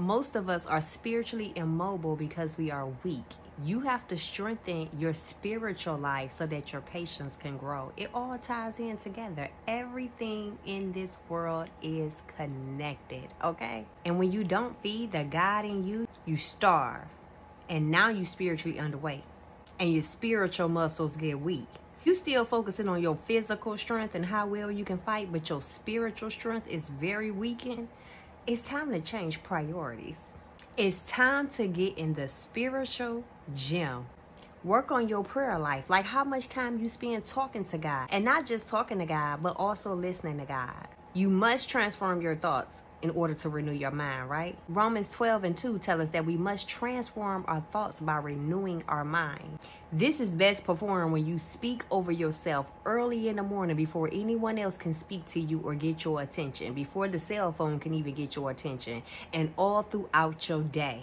Most of us are spiritually immobile because we are weak. You have to strengthen your spiritual life so that your patience can grow. It all ties in together. Everything in this world is connected, okay? And when you don't feed the God in you, you starve. And now you spiritually underweight. And your spiritual muscles get weak. You still focusing on your physical strength and how well you can fight, but your spiritual strength is very weakened it's time to change priorities. It's time to get in the spiritual gym. Work on your prayer life, like how much time you spend talking to God, and not just talking to God, but also listening to God. You must transform your thoughts in order to renew your mind, right? Romans 12 and 2 tell us that we must transform our thoughts by renewing our mind. This is best performed when you speak over yourself early in the morning before anyone else can speak to you or get your attention, before the cell phone can even get your attention, and all throughout your day.